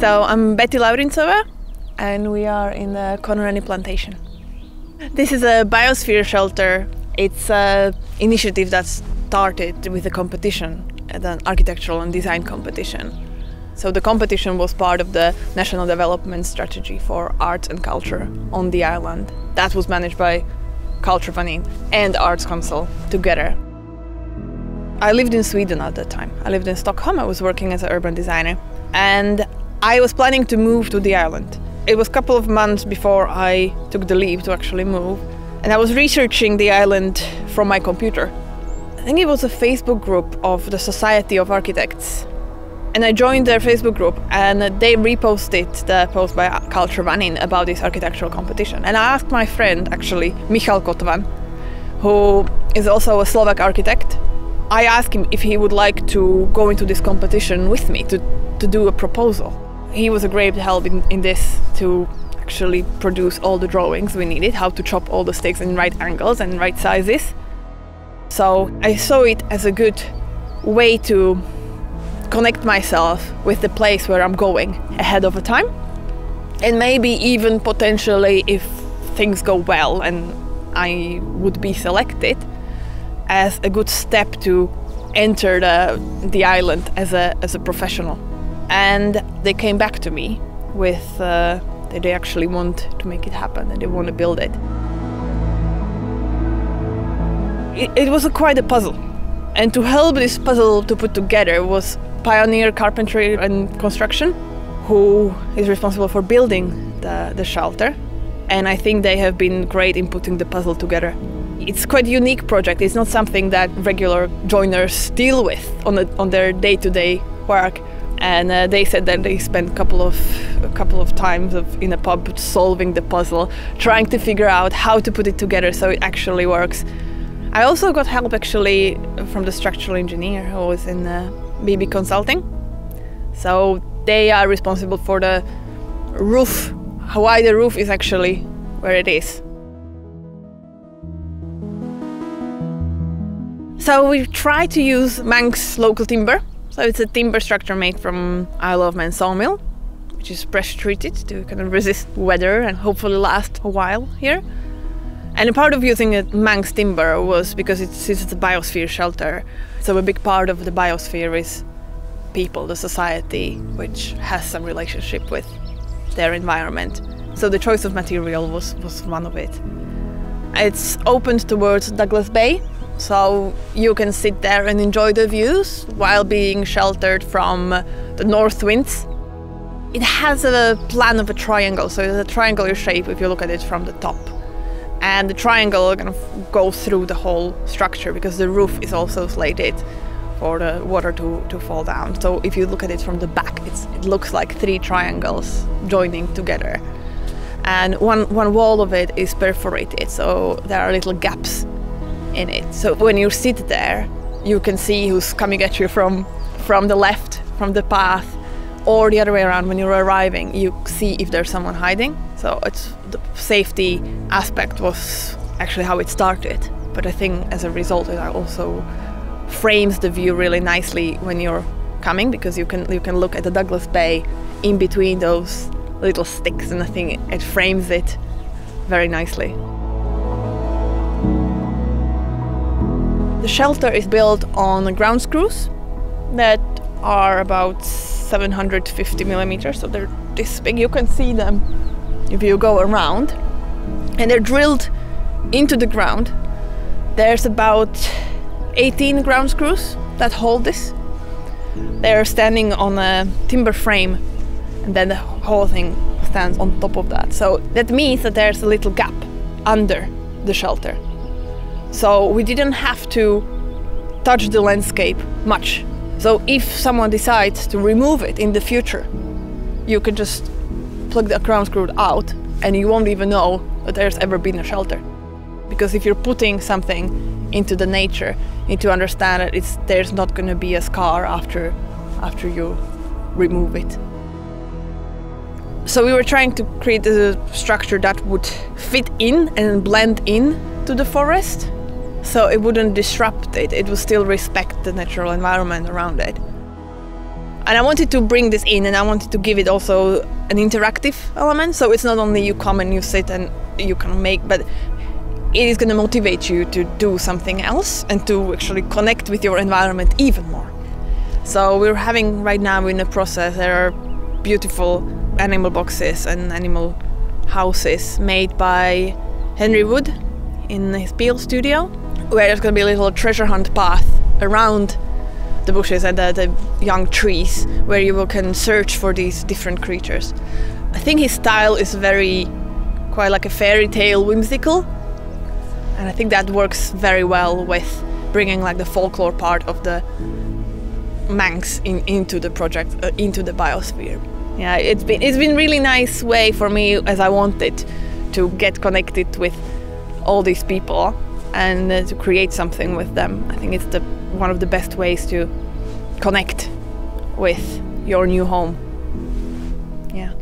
So I'm Betty Laurincova, and we are in the Conrhenny plantation. This is a biosphere shelter. It's an initiative that started with a competition, an architectural and design competition. So the competition was part of the national development strategy for arts and culture on the island. That was managed by Culture Vannin and Arts Council together. I lived in Sweden at that time. I lived in Stockholm. I was working as an urban designer. And I was planning to move to the island. It was a couple of months before I took the leave to actually move. And I was researching the island from my computer. I think it was a Facebook group of the Society of Architects. And I joined their Facebook group and they reposted the post by Culture Vannin about this architectural competition. And I asked my friend, actually, Michal Kotvan, who is also a Slovak architect. I asked him if he would like to go into this competition with me to, to do a proposal. He was a great help in, in this to actually produce all the drawings we needed, how to chop all the sticks in right angles and right sizes. So I saw it as a good way to connect myself with the place where I'm going ahead of a time. And maybe even potentially, if things go well and I would be selected, as a good step to enter the, the island as a, as a professional. And they came back to me with uh, that they actually want to make it happen and they want to build it. It, it was a, quite a puzzle. And to help this puzzle to put together was Pioneer Carpentry and Construction, who is responsible for building the, the shelter. And I think they have been great in putting the puzzle together. It's quite a unique project. It's not something that regular joiners deal with on, on their day-to-day work. And uh, they said that they spent a couple of a couple of times of, in a pub solving the puzzle, trying to figure out how to put it together so it actually works. I also got help actually from the structural engineer who was in uh, BB Consulting. So they are responsible for the roof, why the roof is actually where it is. So we try to use Manx local timber. So it's a timber structure made from Isle of Man sawmill, which is pressure treated to kind of resist weather and hopefully last a while here. And a part of using a Manx timber was because it's, it's a biosphere shelter. So a big part of the biosphere is people, the society, which has some relationship with their environment. So the choice of material was, was one of it. It's opened towards Douglas Bay, so you can sit there and enjoy the views while being sheltered from the north winds. It has a plan of a triangle, so it's a triangular shape if you look at it from the top. And the triangle kind of goes through the whole structure because the roof is also slated for the water to, to fall down. So if you look at it from the back, it looks like three triangles joining together. And one, one wall of it is perforated, so there are little gaps in it. So when you sit there, you can see who's coming at you from from the left, from the path, or the other way around. When you're arriving, you see if there's someone hiding. So it's the safety aspect was actually how it started. But I think as a result, it also frames the view really nicely when you're coming because you can you can look at the Douglas Bay in between those little sticks, and I think it frames it very nicely. The shelter is built on ground screws that are about 750 millimeters, so they're this big. You can see them if you go around, and they're drilled into the ground. There's about 18 ground screws that hold this. They're standing on a timber frame, and then the whole thing stands on top of that. So that means that there's a little gap under the shelter. So we didn't have to touch the landscape much. So if someone decides to remove it in the future, you can just plug the ground screw out and you won't even know that there's ever been a shelter. Because if you're putting something into the nature, you need to understand that it's, there's not going to be a scar after, after you remove it. So we were trying to create a structure that would fit in and blend in to the forest so it wouldn't disrupt it, it would still respect the natural environment around it. And I wanted to bring this in and I wanted to give it also an interactive element. So it's not only you come and you sit and you can make, but it is going to motivate you to do something else and to actually connect with your environment even more. So we're having right now in the process there are beautiful animal boxes and animal houses made by Henry Wood in his Peel studio, where there's going to be a little treasure hunt path around the bushes and the, the young trees, where you can search for these different creatures. I think his style is very quite like a fairy tale whimsical, and I think that works very well with bringing like the folklore part of the Manx in, into the project, uh, into the biosphere. Yeah, it's been it's been really nice way for me as I wanted to get connected with all these people and uh, to create something with them. I think it's the one of the best ways to connect with your new home. Yeah.